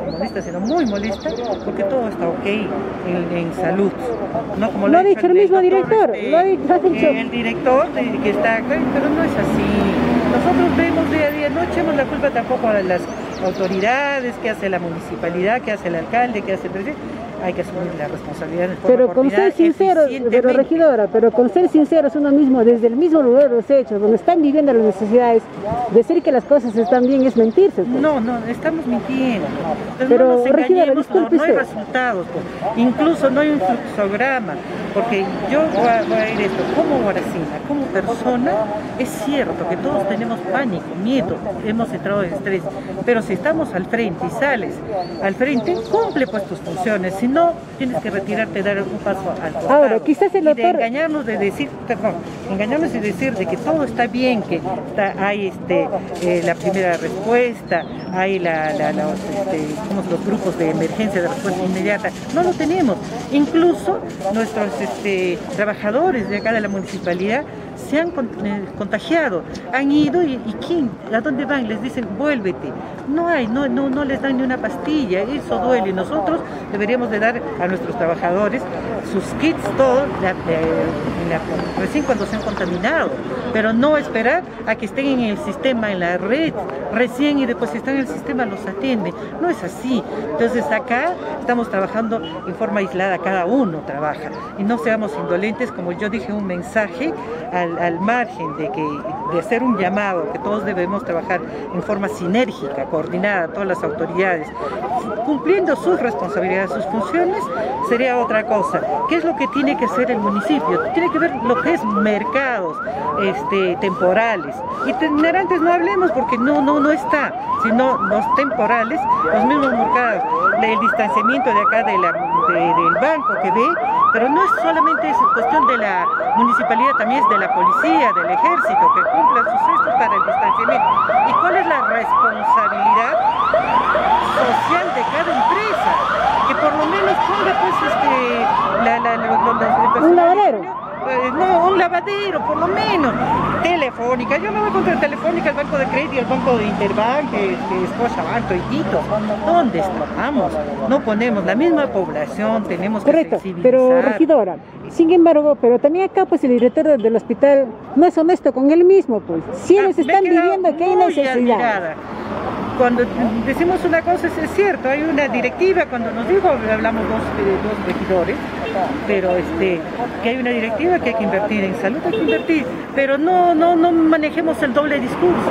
molesta, sino muy molesta, porque todo está ok en, en salud. ¿no? Como lo ha dicho el mismo director, este, lo ha dicho, lo ha dicho. eh, el director de- que está acá, pero no es así. Nosotros vemos día a día, no echemos la culpa tampoco a las autoridades, que hace la municipalidad, que hace el alcalde, que hace el presidente. Hay que asumir la responsabilidad Pero con ser sincero, pero regidora, pero con ser sinceros uno mismo, desde el mismo lugar de los hechos, donde están viviendo las necesidades, decir que las cosas están bien es mentirse. pues. No, no, estamos mintiendo. Entonces, Pero, no nos regidora, no, hay resultados, pues. incluso no hay un fluxograma, porque yo voy a, voy a ir esto, como Guaracina, como persona, es cierto que todos tenemos pánico, miedo, hemos entrado en estrés, pero si estamos al frente y sales al frente, cumple pues tus funciones, si no, tienes que retirarte, dar un paso al costado. Ahora, quizás el Y de doctor- engañarnos de decir, perdón, engañarnos y decir de que todo está bien, que está, hay este, eh, la primera respuesta, hay la, la- los, este, ¿cómo se- los grupos de emergencia de respuesta inmediata, no lo tenemos. Incluso nuestros este, trabajadores de acá de la municipalidad se han eh, contagiado, han ido y, ¿quién? ¿A dónde van? Les dicen, vuélvete. No hay, no, no, no les dan ni una pastilla, eso duele. Nosotros deberíamos de dar a nuestros trabajadores sus kits, todo, la- recién cuando se han contaminado, pero no esperar a que estén en el sistema, en la red, recién y después si están en el sistema los atienden. No es así. Entonces acá estamos trabajando en forma aislada, cada uno trabaja y no seamos indolentes, como yo dije un mensaje al, al margen de que de hacer un llamado que todos debemos trabajar en forma sinérgica, coordinada, todas las autoridades, cumpliendo sus responsabilidades, sus funciones, sería otra cosa. ¿Qué es lo que tiene que hacer el municipio? Tiene que ver lo que es mercados este, temporales. Itinerantes no hablemos porque no, no, no está, sino los temporales, los mismos mercados, el distanciamiento de acá de la, de- del banco que ve, pero no es solamente es cuestión de la municipalidad, también es de la policía, del ejército, que cumplan sus gestos para el distanciamiento. ¿Y cuál es la responsabilidad social de cada empresa? Que por lo menos ponga pues este, la, la, lo- lo- lo- el personal lavadero. eh, no, un lavadero, por lo menos. Telefónica, yo no voy contra Telefónica, el Banco de Crédito, el Banco de Interbank, que es Scotiabank, Toitito. ¿Dónde estamos? No ponemos la misma población, tenemos que Correcto, pero regidora, sin embargo, pero también acá pues el director de- del hospital no es honesto con él mismo, pues. Si Ah, ellos me están viviendo que hay necesidad. admirada. Cuando decimos una cosa es, es cierto, hay una directiva, cuando nos dijo, hablamos dos, eh, dos regidores, pero este, que hay una directiva que hay que invertir en salud, hay que invertir, pero no, no, no manejemos el doble discurso.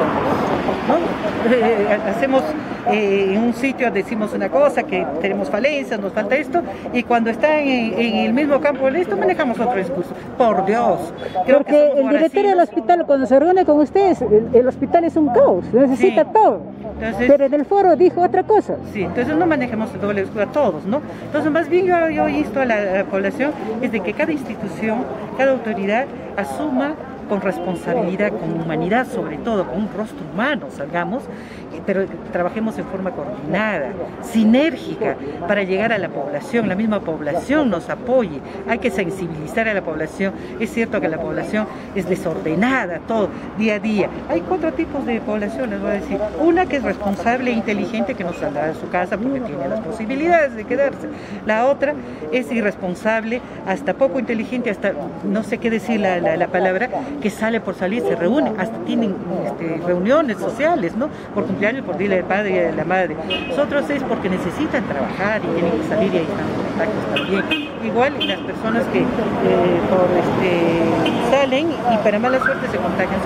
Eh, hacemos eh, en un sitio decimos una cosa, que tenemos falencias, nos falta esto, y cuando está en, en el mismo campo de esto manejamos otro discurso. Por Dios. creo que Porque somos el director del hospital, cuando se reúne con ustedes, el, el hospital es un caos, necesita Sí. todo. Entonces- Pero en el foro dijo otra cosa. Sí, entonces no manejemos el doble discurso a todos, ¿no? Entonces más bien yo, yo insto a la, a la población es de que cada institución, cada autoridad asuma con responsabilidad, con humanidad sobre todo, con un rostro humano, salgamos, pero trabajemos en forma coordinada, sinérgica, para llegar a la población, la misma población nos apoye, hay que sensibilizar a la población, es cierto que la población es desordenada, todo, día a día, hay cuatro tipos de población, les voy a decir, una que es responsable e inteligente, que no saldrá de su casa porque tiene las posibilidades de quedarse, la otra es irresponsable, hasta poco inteligente, hasta no sé qué decir la- la palabra, que sale por salir, se reúne, hasta tienen este, reuniones sociales, ¿no? Por cumpleaños, por día del padre y de la madre. Nosotros es porque necesitan trabajar y tienen que salir y ahí están los contactos también. Igual las personas que eh, este, salen y para mala suerte se contagian.